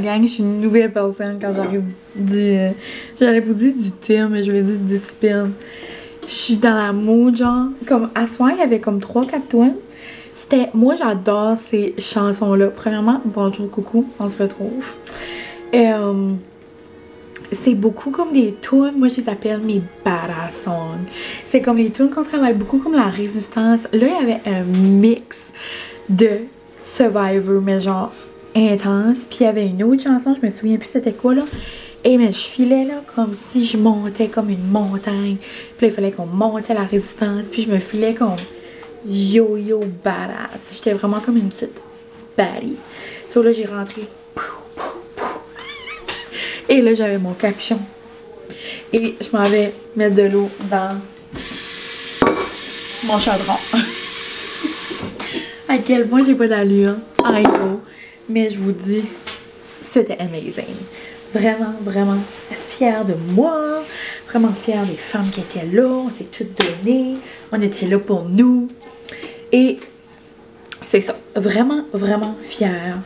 gang, je suis une nouvelle personne quand j'arrive du. euh, J'allais vous dire du thé, mais je voulais dire du spin. Je suis dans la mood, genre. Comme à soir, il y avait comme 3-4 tunes. C'était. Moi, j'adore ces chansons-là. Premièrement, bonjour, coucou, on se retrouve. Et, euh, c'est beaucoup comme des tunes, moi je les appelle mes badass songs. C'est comme les tunes qu'on travaille beaucoup comme la résistance. Là, il y avait un mix de Survivor, mais genre intense. Puis il y avait une autre chanson, je me souviens plus c'était quoi là. Et mais je filais là comme si je montais comme une montagne. Puis là, il fallait qu'on montait la résistance. Puis je me filais comme yo-yo badass. J'étais vraiment comme une petite baddie. So là, j'ai rentré. Et là, j'avais mon capuchon. Et je m'en vais mettre de l'eau dans mon chaudron. à quel point j'ai pas d'allure. I know. Mais je vous dis, c'était amazing. Vraiment, vraiment fière de moi. Vraiment fière des femmes qui étaient là. On s'est toutes données. On était là pour nous. Et c'est ça. Vraiment, vraiment fière.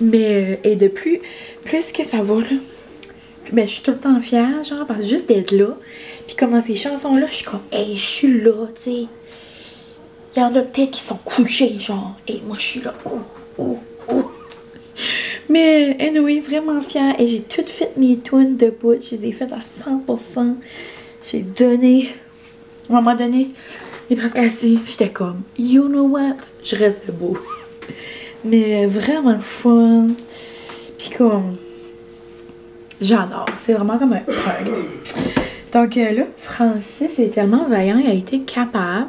Mais, euh, et de plus, plus que ça va, là, ben, je suis tout le temps fière, genre, parce que juste d'être là, puis comme dans ces chansons-là, je suis comme, hey, je suis là, tu sais. Il y en a peut-être qui sont couchés, genre, et moi, je suis là, oh, oh, oh. Mais, anyway, vraiment fière, et j'ai toutes fait mes tunes debout, je les ai faites à 100%. J'ai donné, à un moment donné, est presque assis, j'étais comme, you know what, je reste debout. Mais vraiment fun. Puis comme. J'adore. C'est vraiment comme un. Donc euh, là, Francis est tellement vaillant, il a été capable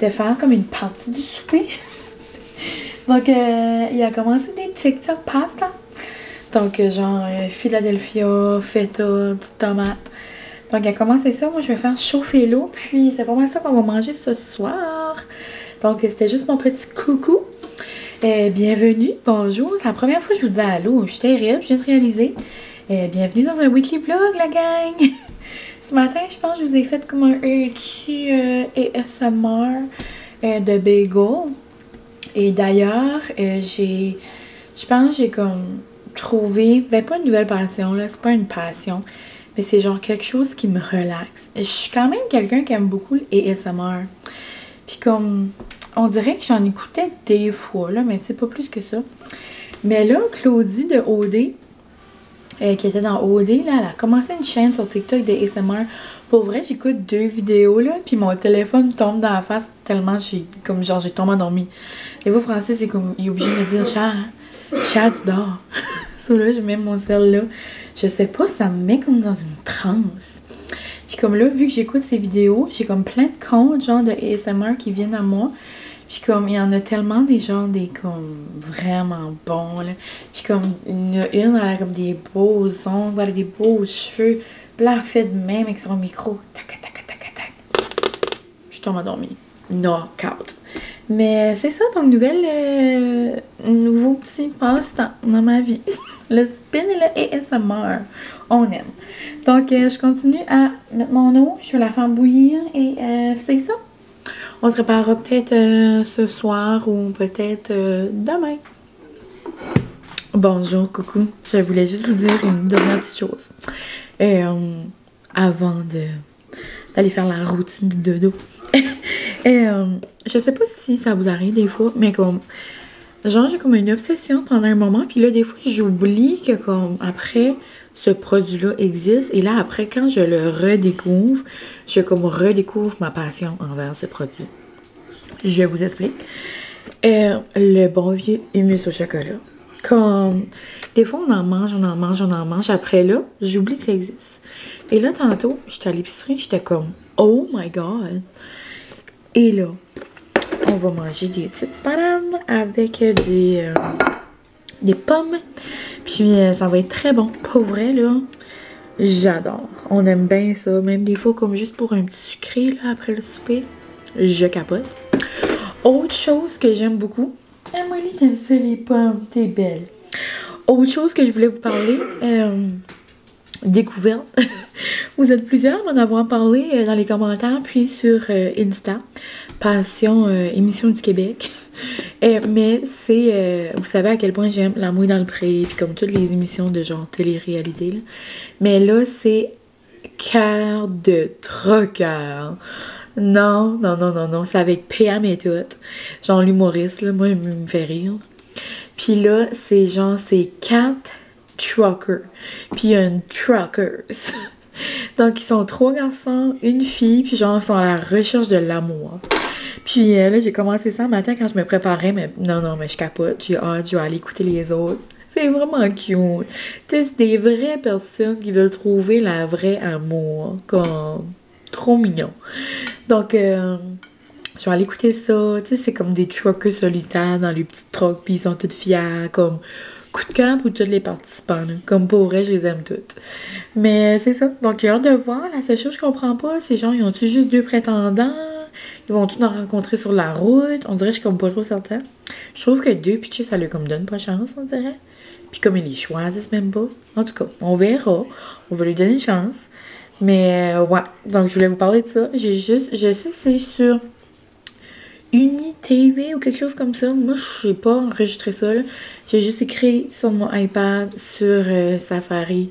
de faire comme une partie du souper. Donc euh, il a commencé des TikTok pasta. Donc euh, genre euh, Philadelphia, feta, petite tomate. Donc il a commencé ça. Moi je vais faire chauffer l'eau. Puis c'est pas mal ça qu'on va manger ce soir. Donc c'était juste mon petit coucou. Bienvenue, bonjour. C'est la première fois que je vous dis allô. Je suis terrible, je viens de réaliser. Bienvenue dans un weekly vlog, la gang. Ce matin, je pense que je vous ai fait comme un petit euh, ASMR euh, de bagel. Et d'ailleurs, euh, j'ai. Je pense j'ai comme trouvé. Ben, pas une nouvelle passion, là. C'est pas une passion. Mais c'est genre quelque chose qui me relaxe. Je suis quand même quelqu'un qui aime beaucoup le ASMR. Puis comme. On dirait que j'en écoutais des fois, là, mais c'est pas plus que ça. Mais là, Claudie de OD, euh, qui était dans OD, là, elle a commencé une chaîne sur TikTok de ASMR. Pour vrai, j'écoute deux vidéos, là, puis mon téléphone tombe dans la face tellement j'ai, comme genre, j'ai tombé endormie. Des fois, Francis, c'est comme, il est obligé de me dire, chat, chat, tu dors. so là, je mets mon sel là. Je sais pas, ça me met comme dans une transe. Puis comme là, vu que j'écoute ces vidéos, j'ai comme plein de comptes, genre de ASMR qui viennent à moi. Puis comme, il y en a tellement des gens, des comme, vraiment bons, là. Puis comme, il y en a une, elle a comme des beaux ongles, elle a des beaux cheveux. Puis là, fait de même avec son micro. Tac, tac, tac, tac, tac. Je tombe endormie. Knockout. Mais c'est ça, donc, nouvelle, euh, nouveau petit passe-temps dans ma vie. le spin et le ASMR. On aime. Donc, euh, je continue à mettre mon eau. Je vais la faire bouillir et euh, c'est ça. On se réparera peut-être euh, ce soir ou peut-être euh, demain. Bonjour, coucou. Je voulais juste vous dire une dernière petite chose. Euh, avant d'aller faire la routine du dodo. Et, je sais pas si ça vous arrive des fois, mais comme genre j'ai comme une obsession pendant un moment, puis là des fois j'oublie que comme après ce produit-là existe, et là après quand je le redécouvre, je comme redécouvre ma passion envers ce produit. Je vous explique. Euh, le bon vieux humus au chocolat. Comme des fois on en mange, on en mange, on en mange. Après là, j'oublie que ça existe. Et là tantôt, j'étais à l'épicerie, j'étais comme Oh my god! Et là, on va manger des petites bananes avec des, euh, des pommes. Puis euh, ça va être très bon. Pour vrai, là, j'adore. On aime bien ça. Même des fois, comme juste pour un petit sucré, là, après le souper, je capote. Autre chose que j'aime beaucoup. Emily, t'aimes ça les pommes, t'es belle. Autre chose que je voulais vous parler. euh, découverte. Vous êtes plusieurs à en avoir parlé euh, dans les commentaires, puis sur euh, Insta, Passion euh, Émission du Québec. mais c'est, vous savez à quel point j'aime L'amour dans le pré, puis comme toutes les émissions de genre télé-réalité. Mais là, c'est cœur de troqueur. Non, non, non, non, non, c'est avec PM et tout. Genre l'humoriste, là, moi, il me fait rire. Puis là, c'est genre, c'est quatre truckers. Puis il y truckers. Donc, ils sont trois garçons, une fille, puis genre, ils sont à la recherche de l'amour. Puis euh, là, j'ai commencé ça le matin quand je me préparais, mais non, non, mais je capote. J'ai hâte, je vais aller écouter les autres. C'est vraiment cute. c'est des vraies personnes qui veulent trouver la vraie amour. Comme, trop mignon. Donc, euh, je vais aller écouter ça. Tu sais, c'est comme des truckers solitaires dans les petites trucks, puis ils sont toutes fiers, comme coup de cœur pour tous les participants. Comme pour vrai, je les aime toutes. Mais c'est ça. Donc, j'ai hâte de voir. La seule chose que je comprends pas, c'est genre, ils ont-tu juste deux prétendants? Ils vont tous en rencontrer sur la route? On dirait que je suis pas trop certain. Je trouve que deux pitchés, ça leur comme donne pas chance, on dirait. Puis comme ils les choisissent même pas. En tout cas, on verra. On va lui donner une chance. Mais euh, ouais. Donc, je voulais vous parler de ça. J'ai juste. Je sais c'est sur UniTV ou quelque chose comme ça. Moi, je sais pas enregistrer ça. J'ai juste écrit sur mon iPad sur euh, Safari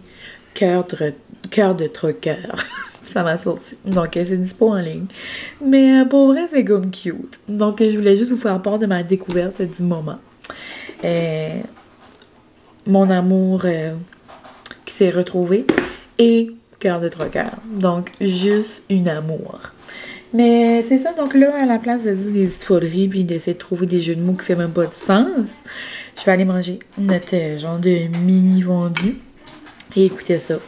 cœur de, cœur trucker. ça m'a sorti. Donc, euh, c'est dispo en ligne. Mais pour vrai, c'est comme cute. Donc, je voulais juste vous faire part de ma découverte du moment. mon amour qui s'est retrouvé et cœur de troqueur. Donc, juste une amour. Mais c'est ça, donc là, à la place de dire des foleries puis d'essayer de trouver des jeux de mots qui font même pas de sens, je vais aller manger notre euh, genre de mini vendu et écouter ça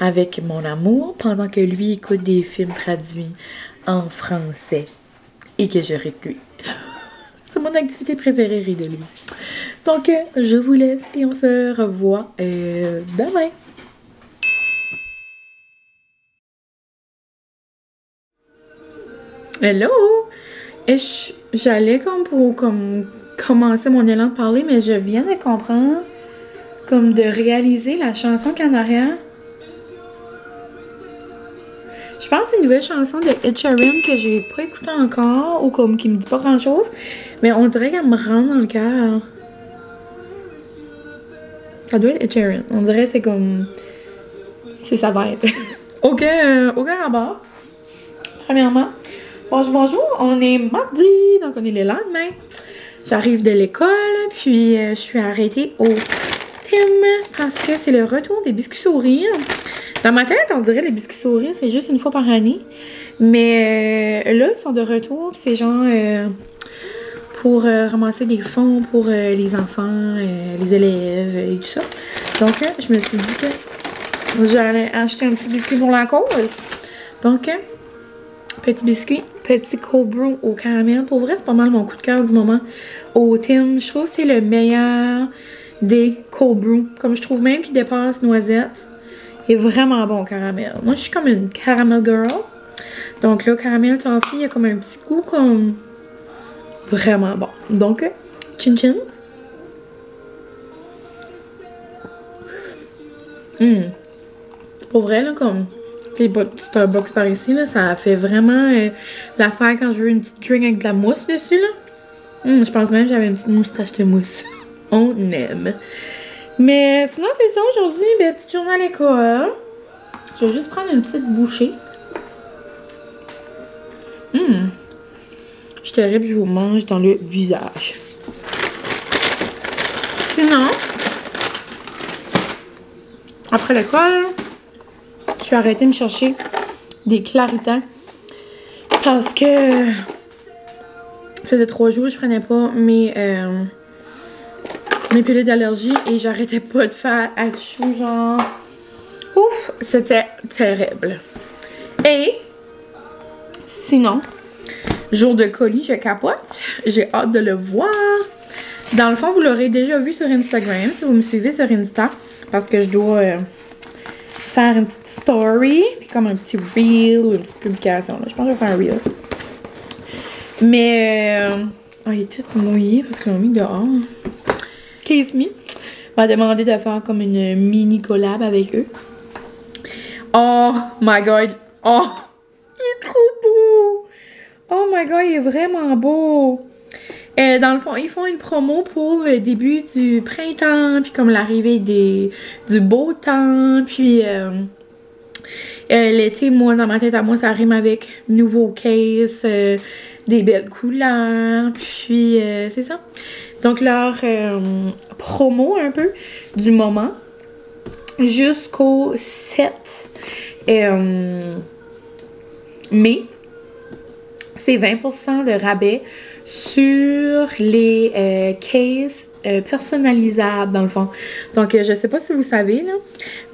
avec mon amour pendant que lui écoute des films traduits en français et que je ris de lui. C'est mon activité préférée, rire de lui. Donc, euh, je vous laisse et on se revoit euh, demain. Hello! Et j'allais comme pour comme commencer mon élan de parler, mais je viens de comprendre, comme de réaliser la chanson arrière. Je pense que c'est une nouvelle chanson de Ed Sheeran que j'ai pas écoutée encore, ou comme qui me dit pas grand chose, mais on dirait qu'elle me rentre dans le cœur. Ça doit être Ed Sheeran. On dirait que c'est comme. C'est sa vibe. ok, euh, aucun rabat. Premièrement. Bonjour, bonjour, on est mardi, donc on est le lendemain. J'arrive de l'école, puis euh, je suis arrêtée au Tim parce que c'est le retour des biscuits sourires. Dans ma tête, on dirait les biscuits sourires, c'est juste une fois par année. Mais euh, là, ils sont de retour, c'est genre euh, pour ramasser des fonds pour les enfants, les élèves et tout ça. Donc, je me suis dit que j'allais acheter un petit biscuit pour la cause. Donc, petit biscuit petit cold brew au caramel. Pour vrai, c'est pas mal mon coup de cœur du moment au Tim. Je trouve que c'est le meilleur des cold brew. Comme je trouve même qu'il dépasse noisette. Il est vraiment bon caramel. Moi, je suis comme une caramel girl. Donc là, caramel toffee, il y a comme un petit goût comme vraiment bon. Donc, chin chin. Hum. Pour vrai, là, comme c'est un box par ici, là, ça fait vraiment euh, l'affaire quand je veux une petite drink avec de la mousse dessus. Là. Hum, je pense même que j'avais une petite moustache de mousse. On aime. Mais sinon, c'est ça aujourd'hui. Ben, petite journée à l'école. Je vais juste prendre une petite bouchée. Hum. Je suis terrible, je vous mange dans le visage. Sinon, après l'école, suis arrêtée de me chercher des claritants parce que ça faisait trois jours je prenais pas mes, euh, mes pilules d'allergie et j'arrêtais pas de faire chou genre. Ouf c'était terrible. Et sinon jour de colis je capote. J'ai hâte de le voir. Dans le fond vous l'aurez déjà vu sur Instagram si vous me suivez sur Insta parce que je dois euh, faire une petite story, puis comme un petit reel ou une petite publication. Là. Je pense que je vais faire un reel. Mais, euh, oh, il est tout mouillé parce qu'on l'a mis dehors. Case Me m'a demandé de faire comme une mini collab avec eux. Oh my god. Oh, il est trop beau. Oh my god, il est vraiment beau. Euh, dans le fond, ils font une promo pour le début du printemps, puis comme l'arrivée des du beau temps, puis euh, euh, l'été, moi, dans ma tête à moi, ça rime avec nouveau case, des belles couleurs, puis c'est ça. Donc leur promo un peu du moment jusqu'au 7 mai, c'est 20% de rabais sur les euh, cases euh, personnalisables dans le fond. Donc euh, je sais pas si vous savez là,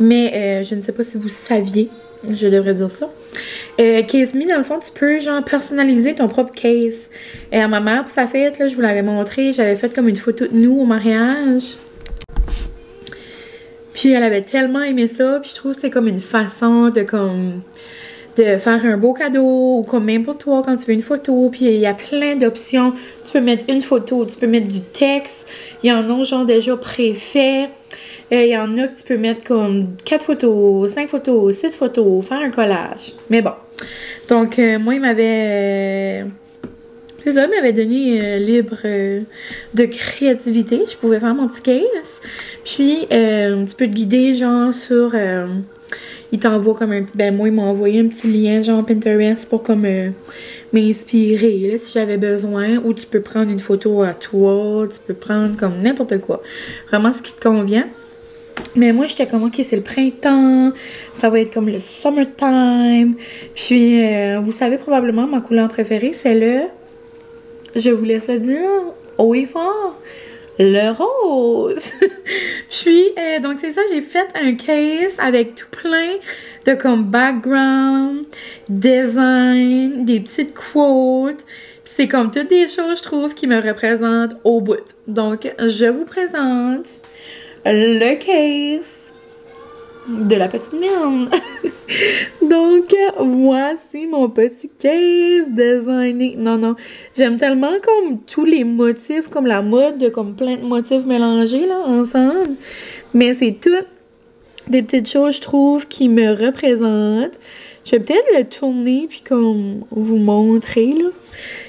mais je ne sais pas si vous saviez, je devrais dire ça. case Me dans le fond, tu peux genre personnaliser ton propre case. Et à ma mère pour sa fête là, je vous l'avais montré, j'avais fait comme une photo de nous au mariage. Puis elle avait tellement aimé ça, puis je trouve que c'est comme une façon de comme de faire un beau cadeau ou comme même pour toi quand tu veux une photo. Puis il y a plein d'options. Tu peux mettre une photo, tu peux mettre du texte. Il y en a genre déjà préfet. Euh, il y en a que tu peux mettre comme 4 photos, 5 photos, 6 photos, faire un collage. Mais bon. Donc, euh, moi, il m'avait. c'est ça, il m'avait donné euh, libre de créativité. Je pouvais faire mon petit case. Puis, tu peux te guider, genre, sur il t'envoie comme un petit. Ben, moi, il m'a envoyé un petit lien, genre Pinterest, pour comme euh, m'inspirer, là, si j'avais besoin. Ou tu peux prendre une photo à toi, tu peux prendre comme n'importe quoi. Vraiment ce qui te convient. Mais moi, j'étais comme, ok, c'est le printemps, ça va être comme le summertime. Puis, euh, vous savez probablement, ma couleur préférée, c'est le. Je vous laisse dire haut et fort le rose. Puis, euh, donc c'est ça, j'ai fait un case avec tout plein de comme background, design, des petites quotes. C'est comme toutes des choses, je trouve, qui me représentent au bout. Donc, je vous présente le case de la petite merde. Donc, voici mon petit case designé. Non, non, j'aime tellement comme tous les motifs, comme la mode, comme plein de motifs mélangés là, ensemble. Mais c'est toutes des petites choses, je trouve, qui me représentent. Je vais peut-être le tourner puis comme vous montrer là.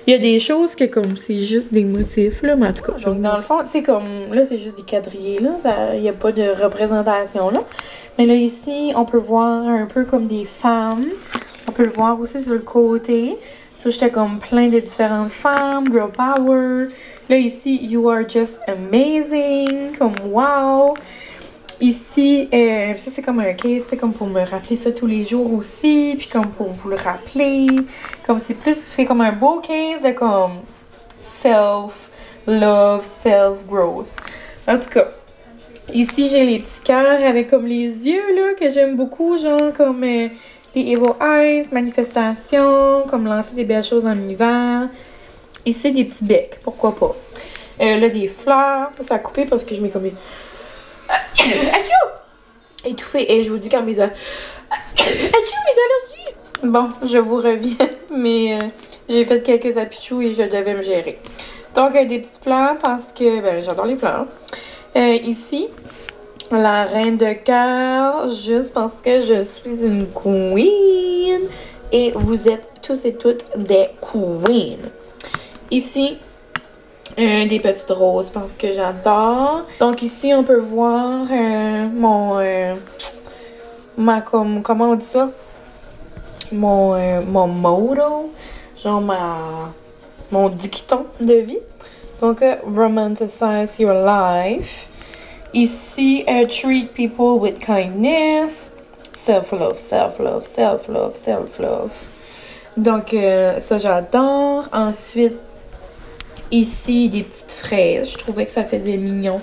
Il y a des choses que comme c'est juste des motifs là, en tout cas. Donc dans le fond, c'est comme là c'est juste des quadrillés là, il n'y a pas de représentation là. Mais là ici, on peut voir un peu comme des femmes. On peut le voir aussi sur le côté. Ça, j'étais comme plein de différentes femmes, girl power. Là ici, you are just amazing, comme wow. Ici, euh, ça c'est comme un case, c'est comme pour me rappeler ça tous les jours aussi, puis comme pour vous le rappeler. Comme c'est plus, c'est comme un beau case de comme self-love, self-growth. En tout cas, ici j'ai les petits cœurs avec comme les yeux là, que j'aime beaucoup, genre comme euh, les Evil Eyes, manifestation, comme lancer des belles choses en hiver. Ici des petits becs, pourquoi pas. Euh, là des fleurs, ça a coupé parce que je mets comme une... Étouffé. Et je vous dis quand mes... Mes allergies! Bon, je vous reviens, mais euh, j'ai fait quelques apichous et je devais me gérer. Donc, euh, des petites fleurs parce que ben, j'adore les fleurs. Euh, ici, la reine de cœur, juste parce que je suis une queen. Et vous êtes tous et toutes des queens. Ici, des petites roses parce que j'adore. Donc ici, on peut voir euh, mon... Euh, ma, comme, comment on dit ça? Mon, euh, mon motto. Genre ma... Mon dicton de vie. Donc, romanticize your life. Ici, treat people with kindness. Self-love, self-love, self-love, self-love. Donc, ça, j'adore. Ensuite, Ici, des petites fraises. Je trouvais que ça faisait mignon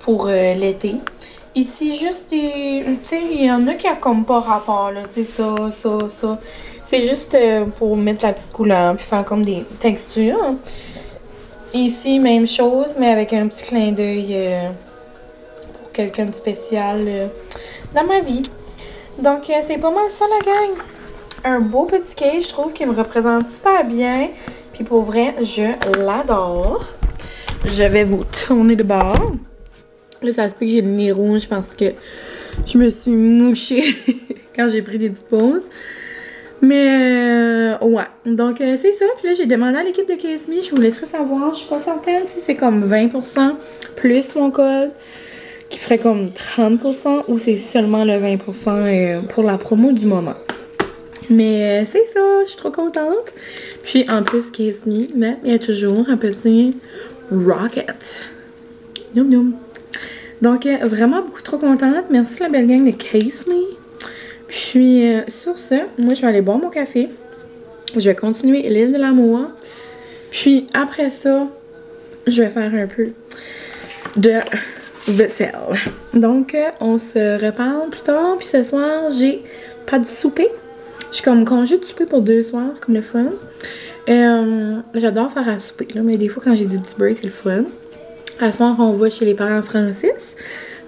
pour euh, l'été. Ici, juste des... Tu sais, il y en a qui a comme pas rapport, là. Tu sais, ça, ça, ça. C'est juste euh, pour mettre la petite couleur puis faire comme des textures. Ici, même chose, mais avec un petit clin d'œil euh, pour quelqu'un de spécial dans ma vie. Donc, c'est pas mal ça, la gang. Un beau petit cake, je trouve, qui me représente super bien. Puis pour vrai, je l'adore. Je vais vous tourner de bord. Là, ça se peut que j'ai le nez rouge parce que je me suis mouchée quand j'ai pris des petites pauses. Mais euh, ouais, donc euh, c'est ça. Puis là, j'ai demandé à l'équipe de KSME, je vous laisserai savoir. Je suis pas certaine si c'est comme 20% plus mon code, qui ferait comme 30% ou c'est seulement le 20% euh, pour la promo du moment. Mais c'est ça, je suis trop contente. Puis en plus, KSME, mais il y a toujours un petit rocket. Noum noum. Donc vraiment beaucoup trop contente. Merci la belle gang de KSME. Puis euh, sur ce, moi je vais aller boire mon café. Je vais continuer l'île de l'amour. Puis après ça, je vais faire un peu de vaisselle. Donc euh, on se reparle plus tard. Puis ce soir, j'ai pas de souper. Je suis comme congé de souper pour deux soirs, c'est comme le fun. Euh, J'adore faire à souper, là, mais des fois quand j'ai des petits breaks, c'est le fun. À soir, on va chez les parents Francis.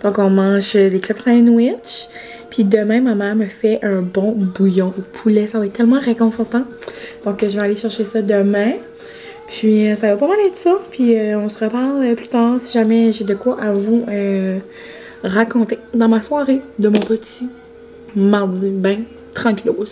Donc on mange des clubs sandwich. Puis demain, ma mère me fait un bon bouillon au poulet. Ça va être tellement réconfortant. Donc, je vais aller chercher ça demain. Puis, euh, ça va pas mal être ça. Puis, euh, on se reparle plus tard si jamais j'ai de quoi à vous raconter dans ma soirée de mon petit mardi ben tranquillos.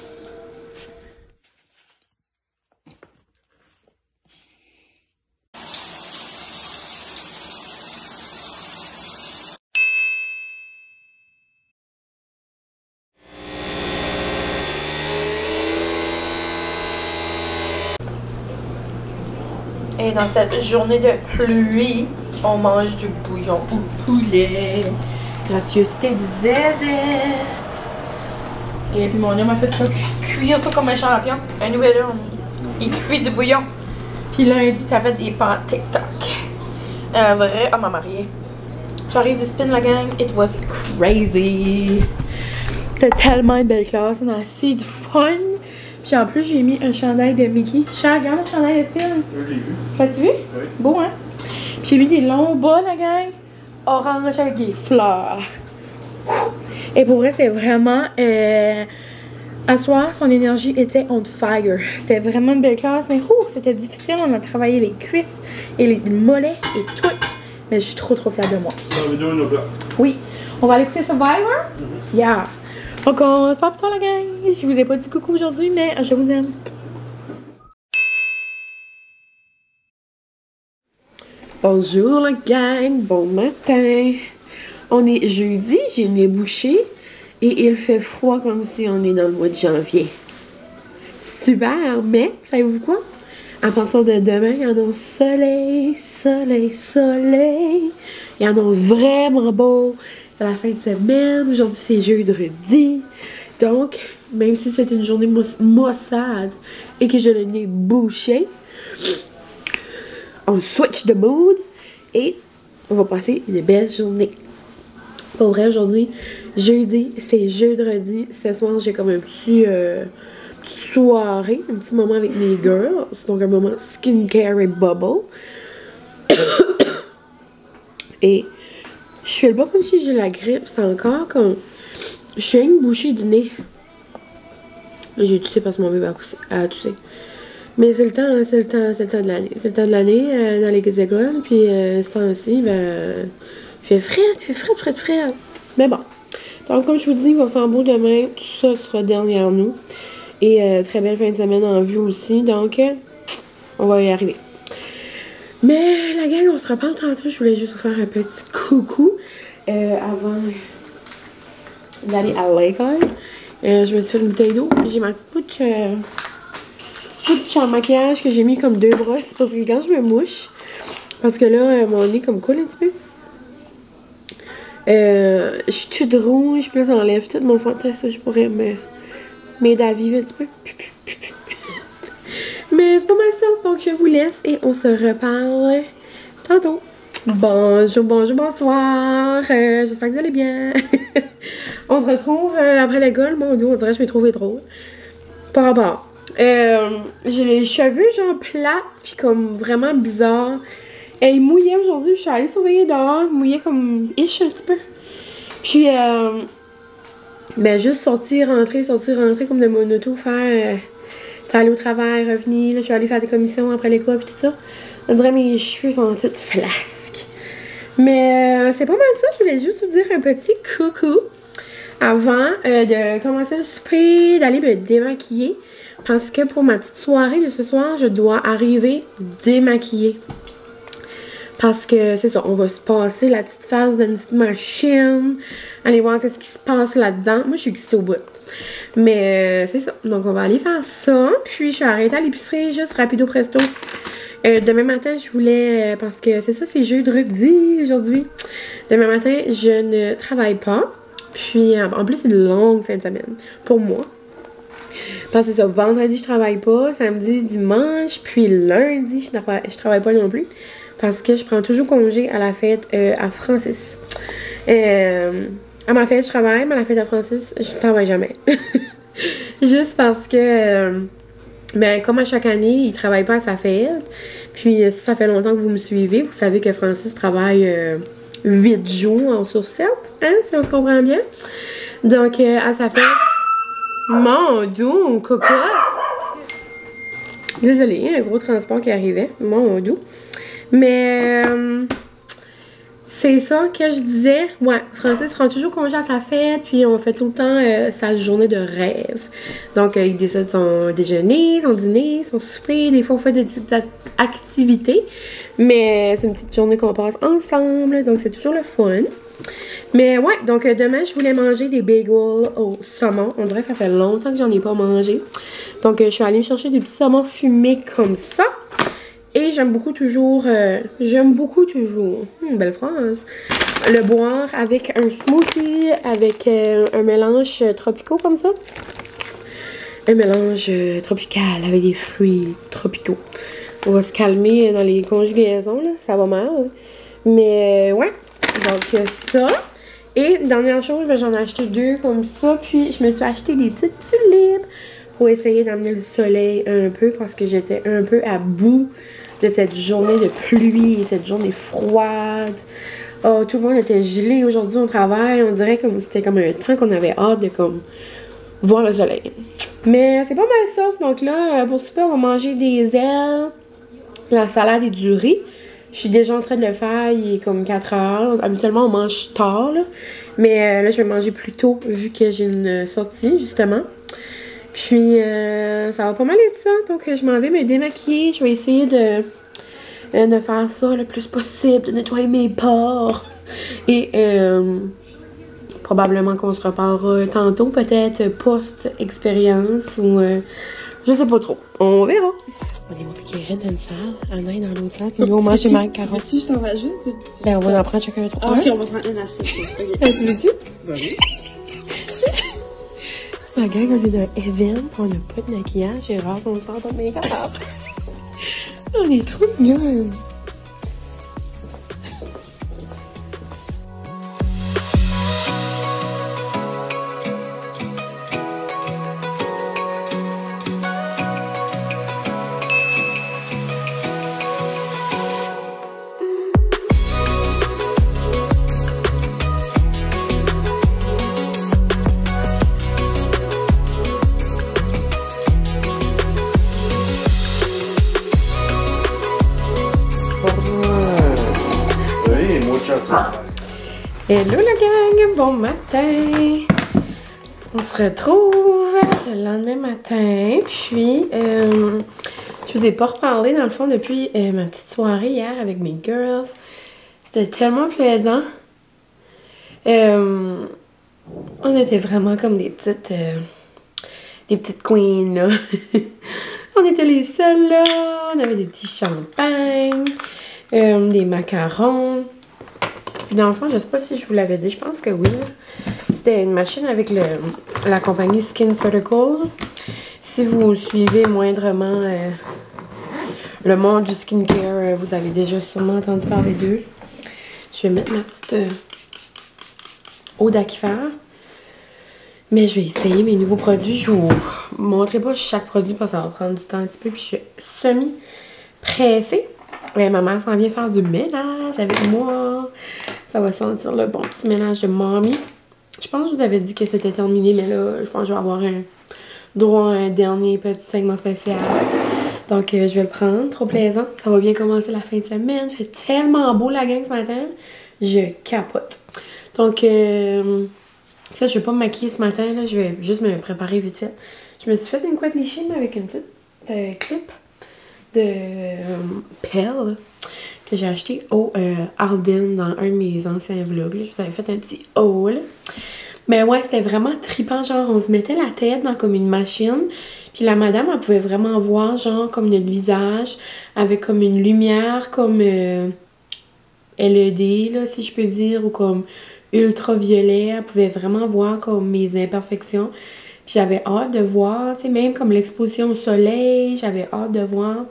Et dans cette journée de pluie, on mange du bouillon au poulet. Gracieuseté du zézette. Et puis mon homme m'a fait ça cuire ça comme un champion. Un nouvel homme. Il cuit du bouillon. Puis lundi, ça fait des pâtes TikTok. Un vrai homme à marier. J'arrive du spin la gang. It was crazy. C'était tellement une belle classe. On a assez de fun. Puis en plus, j'ai mis un chandail de Mickey. Cher, regarde le chandail de Phil. Oui, j'ai vu. T'as-tu vu? Oui. Beau, hein? Puis j'ai mis des longs bas, la gang. Orange avec des fleurs. Et pour vrai, c'est vraiment... Euh, à soir, son énergie était on fire. C'était vraiment une belle classe, mais ouh, c'était difficile. On a travaillé les cuisses et les mollets et tout. Mais je suis trop, trop fière de moi. Oui. On va aller écouter Survivor? Yeah. Donc, on se parle plus tard, la gang. Je vous ai pas dit coucou aujourd'hui, mais je vous aime. Bonjour, la gang. Bon matin. On est jeudi, j'ai mes bouchées et il fait froid comme si on est dans le mois de janvier. Super, mais savez-vous quoi? À partir de demain, il annonce soleil, soleil, soleil. Il annonce vraiment beau. C'est la fin de semaine. Aujourd'hui, c'est jeudi. Donc, même si c'est une journée maussade et que j'ai le nez bouché, on switch de mood et on va passer une belle journée. Pour vrai, aujourd'hui, jeudi, c'est jeudi. Ce soir, j'ai comme un petit euh, soirée, un petit moment avec mes girls. Donc, un moment skincare et bubble. et je fais pas comme si j'ai la grippe. C'est encore comme. Je suis une bouchée du nez. J'ai toussé parce que mon bébé a, a toussé. Mais c'est le temps, hein, c'est le temps, c'est le temps de l'année. C'est le temps de l'année euh, dans les écoles. Puis euh, ce temps-ci, ben. Il fait frais, il fait frais, frais, frais. Mais bon. Donc, comme je vous dis, il va faire beau demain. Tout ça sera derrière nous. Et euh, très belle fin de semaine en vue aussi. Donc, on va y arriver. Mais la gang, on se reparle tantôt. Je voulais juste vous faire un petit coucou euh, avant d'aller à l'école. Euh, je me suis fait une bouteille d'eau. J'ai ma petite pouche, euh, en maquillage que j'ai mis comme deux brosses parce que quand je me mouche, parce que là, euh, mon nez comme coule un petit peu. Je suis toute rouge, puis là, ça enlève tout mon fond ça, je pourrais m'aider à vivre un petit peu. Mais c'est pas mal ça, donc je vous laisse et on se reparle tantôt. Bonjour, bonjour, bonsoir. Euh, J'espère que vous allez bien. on se retrouve euh, après l'école. Mon dieu, on dirait que je m'ai trouvé drôle. Par rapport. Euh, J'ai les cheveux genre plats, puis comme vraiment bizarre. Et il mouillait aujourd'hui. Je suis allée surveiller dehors. Il mouillait comme ish un petit peu. Puis, euh, ben, juste sortir, rentrer, sortir, rentrer comme de mon auto, faire. Allé au travail, revenir. Là, je suis allée faire des commissions après l'école, puis tout ça. On dirait mes cheveux sont tous flasques. Mais euh, c'est pas mal ça. Je voulais juste vous dire un petit coucou. avant euh, de commencer le souper, d'aller me démaquiller. Parce que pour ma petite soirée de ce soir, je dois arriver démaquillée. Parce que c'est ça, on va se passer la petite phase de petite machine. Aller voir qu'est-ce qui se passe là-dedans. Moi, je suis excitée au bout. Mais euh, c'est ça. Donc, on va aller faire ça. Puis, je suis arrêtée à l'épicerie, juste rapido presto. Euh, demain matin, je voulais, euh, parce que c'est ça, c'est jeudi aujourd'hui. Demain matin, je ne travaille pas. Puis, en plus, c'est une longue fin de semaine pour moi. Parce que c'est ça, vendredi, je travaille pas. Samedi, dimanche. Puis, lundi, je travaille, je travaille pas non plus. Parce que je prends toujours congé à la fête à Francis. À ma fête, je travaille, mais à la fête de Francis, je travaille jamais. Juste parce que, euh, ben, comme à chaque année, il travaille pas à sa fête. Puis, si ça fait longtemps que vous me suivez, vous savez que Francis travaille 8 euh, jours sur 7, hein, si on se comprend bien. Donc, euh, à sa fête, mon doux, coco. Désolée, un gros transport qui arrivait, mon doux. Mais, c'est ça que je disais. Ouais, Francis prend toujours congé à sa fête, puis on fait tout le temps euh, sa journée de rêve. Donc, euh, il décide son déjeuner, son dîner, son souper. Des fois, on fait des petites activités. Mais c'est une petite journée qu'on passe ensemble, donc c'est toujours le fun. Mais ouais, donc euh, demain, je voulais manger des bagels au saumon. On dirait que ça fait longtemps que j'en ai pas mangé. Donc, je suis allée me chercher des petits saumons fumés comme ça. Et j'aime beaucoup toujours, euh, j'aime beaucoup toujours, hmm, belle phrase, le boire avec un smoothie, avec euh, un mélange tropicaux comme ça. Un mélange euh, tropical avec des fruits tropicaux. On va se calmer dans les conjugaisons, là, ça va mal. Mais ouais, donc ça. Et dernière chose, ben, j'en ai acheté deux comme ça. Puis je me suis acheté des petites tulipes pour essayer d'amener le soleil un peu parce que j'étais un peu à bout de cette journée de pluie, cette journée froide. Oh, tout le monde était gelé aujourd'hui au travail. On dirait comme c'était comme un temps qu'on avait hâte de comme voir le soleil. Mais c'est pas mal ça. Donc là, euh, pour souper, on va manger des ailes, la salade et du riz. Je suis déjà en train de le faire, il est comme 4 heures. Habituellement, on mange tard. Mais euh, là, je vais manger plus tôt, vu que j'ai une sortie, justement. Puis, euh, ça va pas mal être ça. Donc, je m'en vais me démaquiller. Je vais essayer de, euh, de faire ça le plus possible, de nettoyer mes pores. Et euh, probablement qu'on se reparlera tantôt, peut-être post-expérience ou je sais pas trop. On verra. On est montré qu'il dans une salle, Anna est dans l'autre salle, puis nous on mange des macarons. Tu je t'en rajoute? Ben, on va en prendre chacun un Ah, ok, on va prendre une assiette. Okay. tu veux-tu? Ben oui. Ma gang, on est dans Evan, on n'a pas de maquillage, c'est rare qu'on sorte en make-up. on est trop mignons. Matin! On se retrouve le lendemain matin, puis euh, je vous ai pas reparlé dans le fond depuis euh, ma petite soirée hier avec mes girls. C'était tellement plaisant. Euh, on était vraiment comme des petites des petites queens on était les seuls on avait des petits champagnes, des macarons. Dans le fond, je sais pas si je vous l'avais dit, je pense que oui. C'était une machine avec le, la compagnie Skin Surgical. Si vous suivez moindrement euh, le monde du skincare, euh, vous avez déjà sûrement entendu parler d'eux. Je vais mettre ma petite euh, eau d'aquifère. Mais je vais essayer mes nouveaux produits. Je vous montrerai pas chaque produit parce que ça va prendre du temps un petit peu. Puis je suis semi-pressée. ma mère s'en vient faire du ménage avec moi. Ça va sentir le bon petit mélange de mommy. Je pense que je vous avais dit que c'était terminé, mais là, je pense que je vais avoir un droit à un dernier petit segment spécial. Donc, euh, je vais le prendre. Trop plaisant. Ça va bien commencer la fin de semaine. Fait tellement beau la gang ce matin. Je capote. Donc, euh, Ça, je vais pas me maquiller ce matin, là. Je vais juste me préparer vite fait. Je me suis fait une couette mais avec une petite euh, clip de pelle que j'ai acheté au euh, Arden dans un de mes anciens vlogs. là. Je vous avais fait un petit haul. Mais ouais, c'était vraiment trippant. Genre, on se mettait la tête dans comme une machine. Puis la madame, elle pouvait vraiment voir, genre, comme notre visage, avec comme une lumière, comme euh, LED, là, si je peux dire, ou comme ultraviolet. Elle pouvait vraiment voir comme mes imperfections. Puis j'avais hâte de voir, tu sais, même comme l'exposition au soleil, j'avais hâte de voir.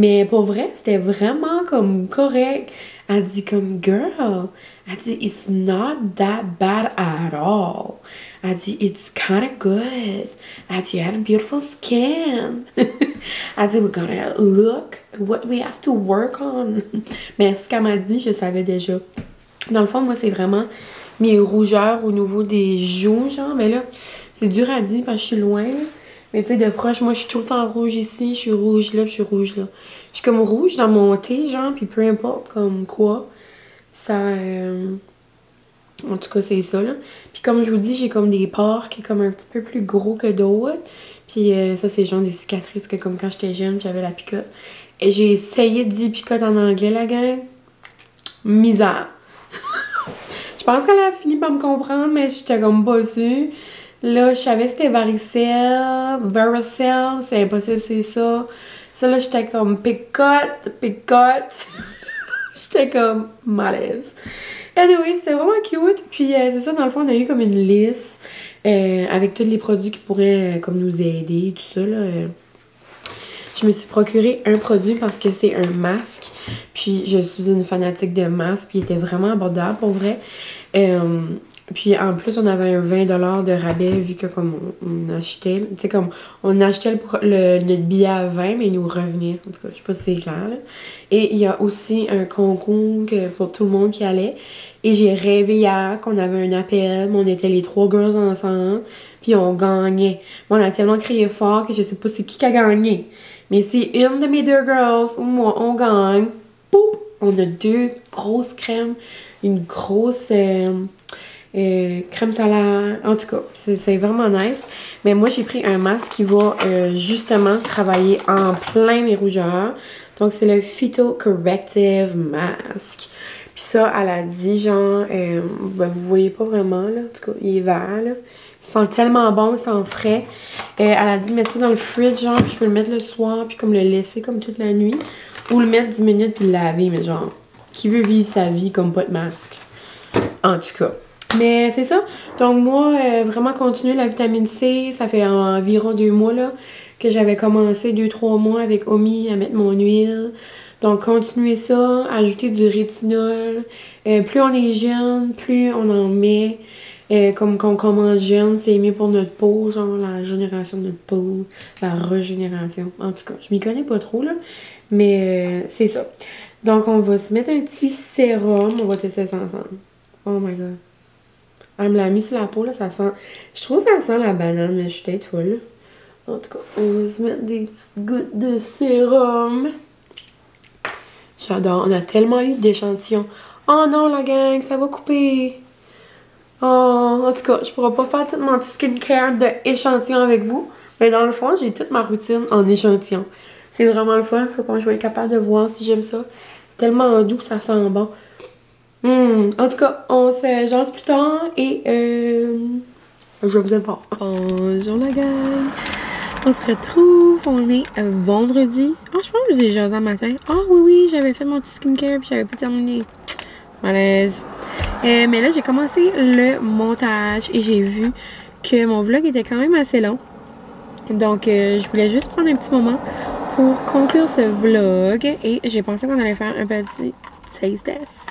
Mais pour vrai, c'était vraiment comme correct. Elle dit comme girl, elle dit it's not that bad at all. Elle dit it's kind of good. Elle dit you have beautiful skin. elle dit we gotta look what we have to work on. Mais ce qu'elle m'a dit, je savais déjà. Dans le fond, moi, c'est vraiment mes rougeurs au niveau des joues, genre. Mais là, c'est dur à dire parce je suis loin. Mais tu sais, de proche, moi, je suis tout le temps rouge ici, je suis rouge là, je suis rouge là. Je suis comme rouge dans mon thé, genre, puis peu importe comme quoi, ça... euh, En tout cas, c'est ça, là. Puis comme je vous dis, j'ai comme des pores qui est comme un petit peu plus gros que d'autres. Puis euh, ça, c'est genre des cicatrices que comme quand j'étais jeune, j'avais la picote. Et j'ai essayé de dire picote en anglais, la gang. Misère. Je pense qu'elle a fini par me comprendre, mais j'étais comme pas sûre. Là, je savais que c'était varicelle, varicelle, c'est impossible, c'est ça. Ça, là, j'étais comme picote, picote. j'étais comme malaise. Anyway, c'était vraiment cute. Puis, euh, c'est ça, dans le fond, on a eu comme une liste euh, avec tous les produits qui pourraient euh, comme nous aider et tout ça, là. Je me suis procuré un produit parce que c'est un masque. Puis je suis une fanatique de masques. Puis il était vraiment abordable pour vrai. Puis en plus, on avait un 20$ de rabais vu que comme on, achetait, tu sais, comme on achetait le, billet à 20, mais il nous revenait. En tout cas, je sais pas si c'est clair. là. Et il y a aussi un concours que- pour tout le monde qui allait. Et j'ai rêvé hier qu'on avait un appel, mais on était les trois girls ensemble, puis on gagnait. Moi, on a tellement crié fort que je sais pas c'est qui qui a gagné. Mais c'est une de mes deux girls ou moi, on gagne. Poup! On a deux grosses crèmes, une grosse euh, euh, crème salade. En tout cas, c'est vraiment nice. Mais moi, j'ai pris un masque qui va euh, justement travailler en plein mes rougeurs. Donc, c'est le Phyto Corrective Mask. Puis ça, elle a dit genre, euh, ben, vous voyez pas vraiment là, en tout cas, il est vert là. Il sent tellement bon, il sent frais. Euh, elle a dit mettre ça dans le fridge, genre, puis je peux le mettre le soir, puis comme le laisser comme toute la nuit. Ou le mettre 10 minutes, puis le laver, mais genre, qui veut vivre sa vie comme pas de masque? En tout cas. Mais c'est ça. Donc moi, euh, vraiment continuer la vitamine C, ça fait environ deux mois là que j'avais commencé deux, trois mois avec Omi à mettre mon huile. Donc continuer ça, ajouter du rétinol. Euh, plus on est jeune, plus on en met. Euh, comme quand on commence jeune, c'est mieux pour notre peau, genre la génération de notre peau, la régénération. En tout cas, je m'y connais pas trop là, mais c'est ça. Donc on va se mettre un petit sérum, on va tester ça ensemble. Oh my god. Elle me l'a mis sur la peau, là, ça sent... Je trouve que ça sent la banane, mais je suis peut-être folle. En tout cas, on va se mettre des petites gouttes de sérum. J'adore. On a tellement eu d'échantillons. Oh non, la gang, ça va couper. Oh, en tout cas, je pourrais pas faire tout mon petit skincare de échantillons avec vous. Mais dans le fond, j'ai toute ma routine en échantillons. C'est vraiment le fun, ça, quand je vais être capable de voir si j'aime ça. C'est tellement doux, ça sent bon. Hmm, En tout cas, on se jase plus tard et euh, je vous informe. Bonjour la gang! On se retrouve, on est euh, vendredi. Ah, je pense que j'ai jasé un matin. Ah oui, oui, j'avais fait mon petit skincare puis j'avais pas terminé. Malaise. Euh, mais là, j'ai commencé le montage et j'ai vu que mon vlog était quand même assez long. Donc, je voulais juste prendre un petit moment pour conclure ce vlog et j'ai pensé qu'on allait faire un petit taste test.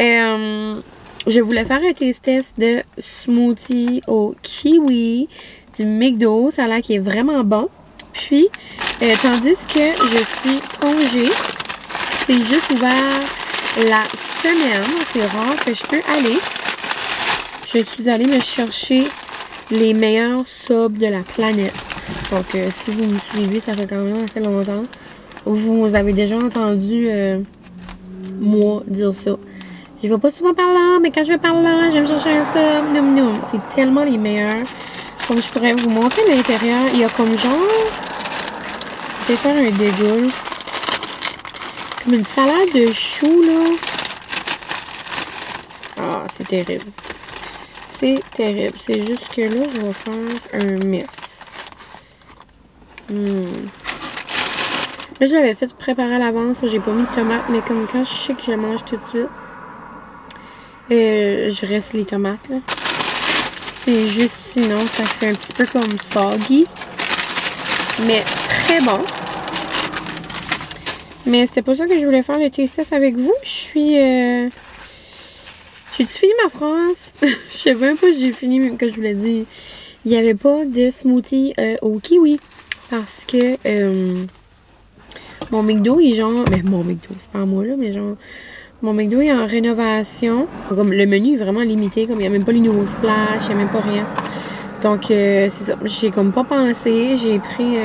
Euh, je voulais faire un test de smoothie au kiwi du McDo. Ça a l'air qui est vraiment bon. Puis, euh, tandis que je suis congé, c'est juste ouvert la semaine. C'est rare que je peux aller. Je suis allée me chercher les meilleurs subs de la planète. Donc, euh, si vous me suivez, ça fait quand même assez longtemps. Vous avez déjà entendu euh, moi dire ça. Je vais pas souvent par là, mais quand je vais par là, j'aime chercher ça. Noum noum. C'est tellement les meilleurs. Comme je pourrais vous montrer l'intérieur, il y a comme genre. Je vais faire un dégoût. Comme une salade de choux, là. Ah, c'est terrible. C'est terrible. C'est juste que là, je vais faire un mess. Hmm. Là, je l'avais fait préparer à l'avance. J'ai pas mis de tomates, mais comme quand je sais que je mange tout de suite, euh, je reste les tomates, là. C'est juste sinon, ça fait un petit peu comme soggy. Mais très bon. Mais c'était pas ça que je voulais faire le taste test avec vous. Je suis... Euh... J'ai-tu fini ma phrase? je sais même pas si j'ai fini que je voulais dire. Il n'y avait pas de smoothie euh, au kiwi. Parce que euh, mon McDo est genre. Mais mon McDo, c'est pas moi là, mais genre. Mon McDo est en rénovation. Comme le menu est vraiment limité. Comme il n'y a même pas les nouveaux splash, il n'y a même pas rien. Donc, euh, c'est ça. J'ai comme pas pensé. J'ai pris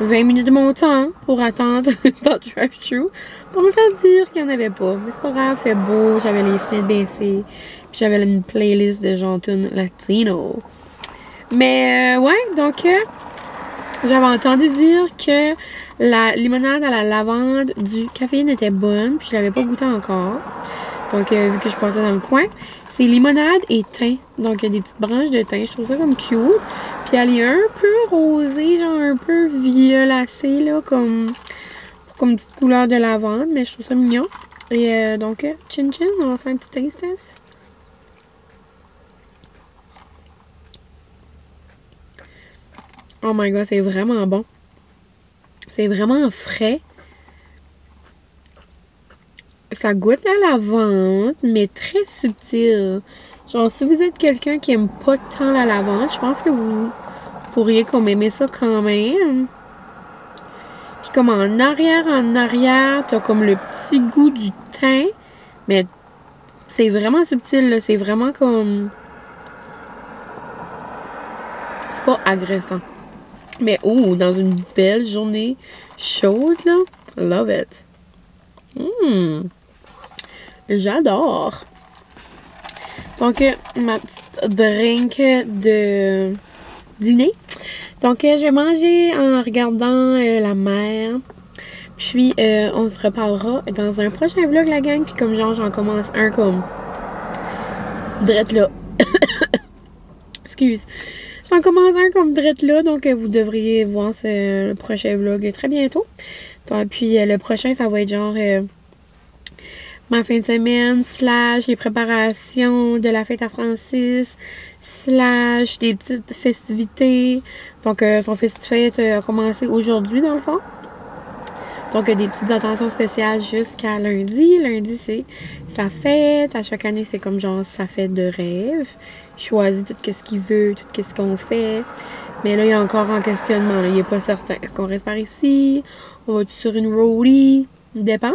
20 minutes de mon temps pour attendre dans le drive-thru pour me faire dire qu'il n'y en avait pas. Mais c'est pas grave, fait beau, j'avais les fenêtres baissées, puis j'avais une playlist de chanteunes latino. Mais euh, ouais, donc euh, j'avais entendu dire que la limonade à la lavande du café était bonne, puis je l'avais pas goûté encore. Donc, euh, vu que je passais dans le coin, c'est limonade et thym. Donc, il y a des petites branches de thym. Je trouve ça comme cute. Puis, elle est un peu rosée, genre un peu violacée, là, comme, comme petite couleur de lavande. Mais je trouve ça mignon. Et euh, donc, euh, chin chin, on va faire un petit taste test. Oh my god, c'est vraiment bon. C'est vraiment frais ça goûte la lavande, mais très subtil. Genre, si vous êtes quelqu'un qui aime pas tant la lavande, je pense que vous pourriez comme aimer ça quand même. Puis comme en arrière, en arrière, t'as comme le petit goût du thym, mais c'est vraiment subtil, C'est vraiment comme... C'est pas agressant. Mais oh, dans une belle journée chaude, là, love it. Hum. J'adore. Donc, euh, ma petite drink de dîner. Donc, euh, je vais manger en regardant euh, la mer. Puis, on se reparlera dans un prochain vlog, la gang. Puis, comme genre, j'en commence un comme. Drette là. Excuse. J'en commence un comme drette là. Donc, vous devriez voir ce, le prochain vlog très bientôt. puis, le prochain, ça va être genre ma fin de semaine, slash les préparations de la fête à Francis, slash des petites festivités. Donc, euh, son festifête a commencé aujourd'hui, dans le fond. Donc, des petites attentions spéciales jusqu'à lundi. Lundi, c'est sa fête. À chaque année, c'est comme genre sa fête de rêve. Choisit tout ce qu'il veut, tout ce qu'on fait. Mais là, il est encore en questionnement. Il n'est pas certain. Est-ce qu'on reste par ici? On va sur une roadie? Dépend.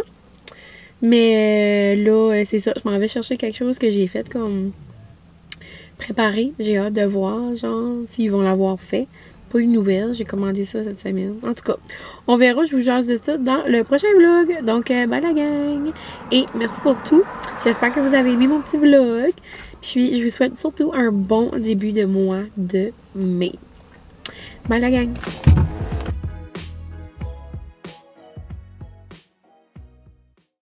Mais euh, là, euh, c'est ça. Je m'en vais chercher quelque chose que j'ai fait comme préparé. J'ai hâte de voir, genre, s'ils vont l'avoir fait. Pas une nouvelle. J'ai commandé ça cette semaine. En tout cas, on verra. Je vous jase de ça dans le prochain vlog. Donc, euh, bye la gang. Et merci pour tout. J'espère que vous avez aimé mon petit vlog. Je vous souhaite surtout un bon début de mois de mai. Bye la gang.